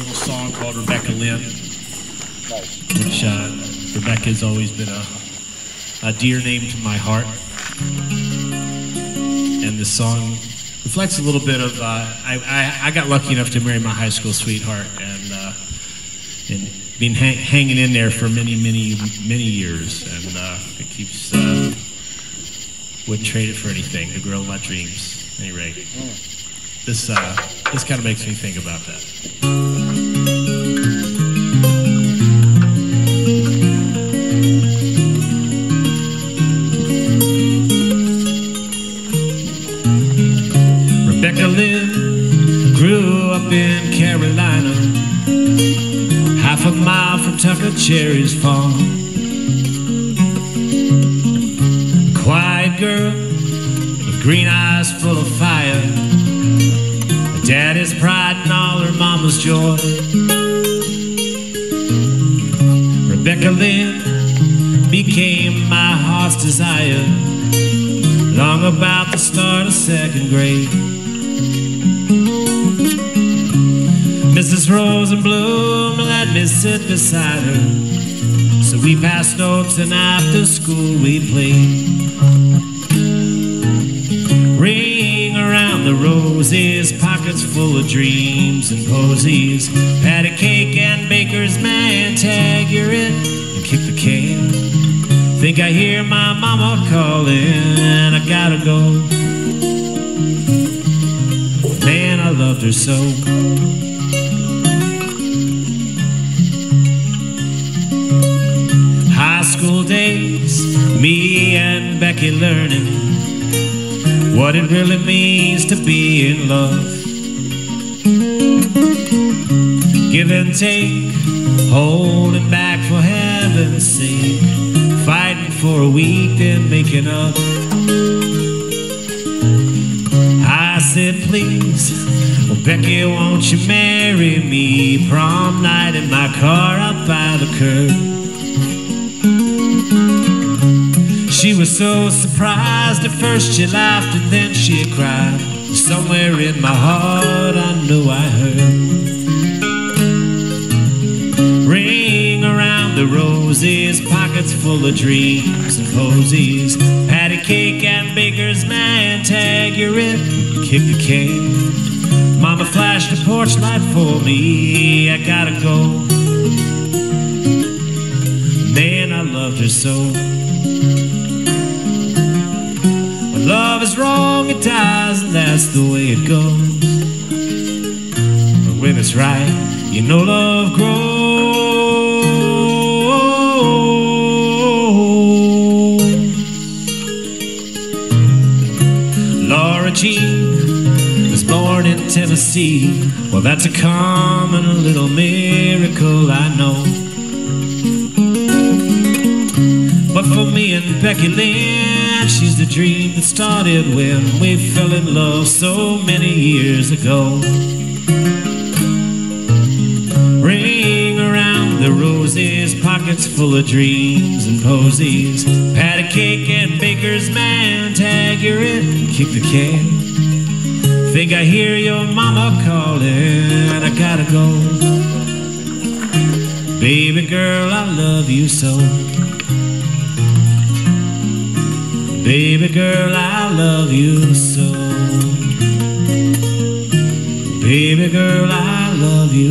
little song called Rebecca Lynn, which uh, has always been a, a dear name to my heart. And the song reflects a little bit of. Uh, I, I, I got lucky enough to marry my high school sweetheart, and uh, and been hang, hanging in there for many, many, many years, and uh, it keeps. Uh, wouldn't trade it for anything. The girl of my dreams. At any rate, this uh, this kind of makes me think about that. In Carolina, half a mile from Tucker Cherry's farm. Quiet girl with green eyes full of fire, her daddy's pride and all her mama's joy. Rebecca Lynn became my heart's desire long about the start of second grade. Mrs. Rosenblum let me sit beside her, so we passed notes and after school we played. Ring around the roses, pockets full of dreams and posies. Patty cake and baker's man, tag you're it and kick the can. Think I hear my mama calling, and I gotta go. Man, I loved her so. School days, me and Becky learning what it really means to be in love. Give and take, holding back for heaven's sake, fighting for a week, then making up. I said, please, well, Becky, won't you marry me? Prom night in my car up by the curb. Was so surprised. At first she laughed and then she cried. Somewhere in my heart I know I heard. Ring around the roses, pockets full of dreams and posies. Patty cake and baker's man, tag you're in, kick the can. Mama flashed a porch light for me. I gotta go. Man, I loved her so. Love is wrong, it dies, and that's the way it goes. But when it's right, you know love grows. Laura Jean was born in Tennessee. Well, that's a common little miracle, I know. For me and Becky Lynn, she's the dream that started when we fell in love so many years ago. Ring around the roses, pockets full of dreams and posies. Patty cake and baker's man, tag you're in, kick the can. Think I hear your mama calling, I gotta go. Baby girl, I love you so. Baby girl, I love you so. Baby girl, I love you